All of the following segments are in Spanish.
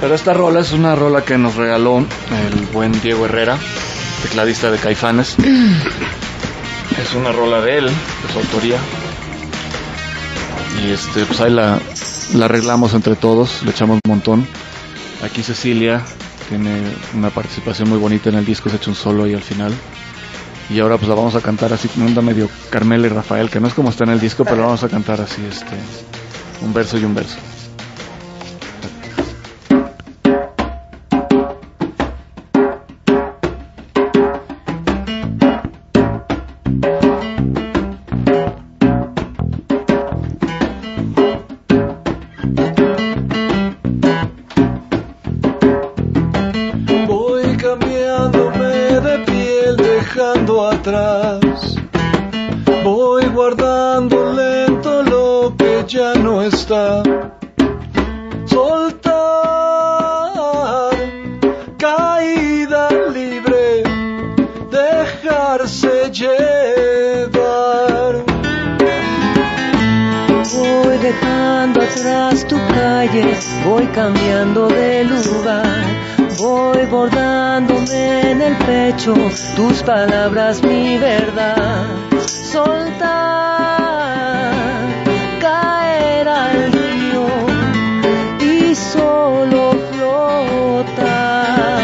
Pero esta rola es una rola que nos regaló el buen Diego Herrera, tecladista de Caifanes. Es una rola de él, de su autoría. Y este, pues ahí la, la arreglamos entre todos, le echamos un montón. Aquí Cecilia tiene una participación muy bonita en el disco, se ha hecho un solo ahí al final. Y ahora pues la vamos a cantar así como onda medio Carmela y Rafael, que no es como está en el disco, pero la vamos a cantar así, este, un verso y un verso. Voy guardando lento lo que ya no está. Soltar, caída libre, dejarse llevar. Voy dejando atrás tu calle, voy cambiando de lugar. Voy bordándome en el pecho tus palabras, mi verdad. Soltar, caer al río y solo flotar.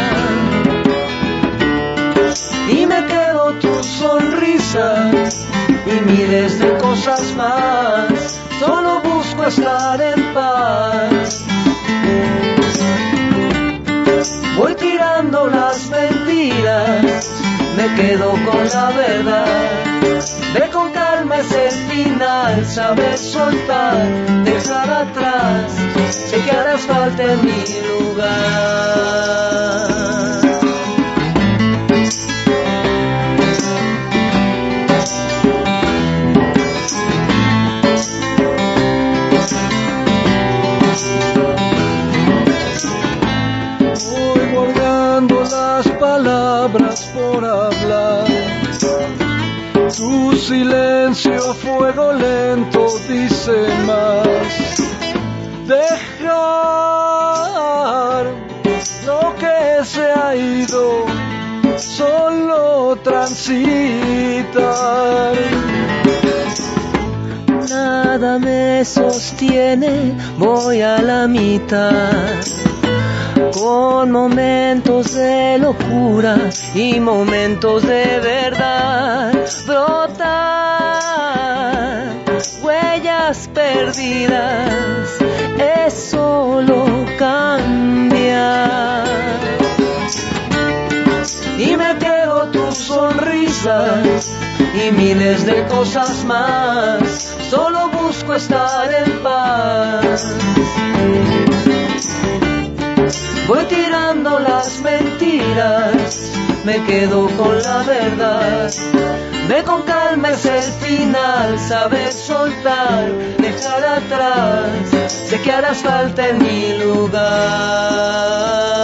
Y me quedo tu sonrisa y miles de cosas más. Solo busco estar en quedo con la verdad. Ve con calma es el final, saber soltar, dejar atrás. Sé que harás falta en mi lugar. Por hablar. Tu silencio, fuego lento, dice más. Dejar lo que se ha ido, solo transitar. Nada me sostiene, voy a la mitad. Momentos de locura y momentos de verdad. Brotar huellas perdidas es solo cambiar. y me quedo tu sonrisa y miles de cosas más. Solo busco estar en paz. Voy tirando las mentiras, me quedo con la verdad. Ve con calma es el final, saber soltar, dejar atrás. Sé que harás falta en mi lugar.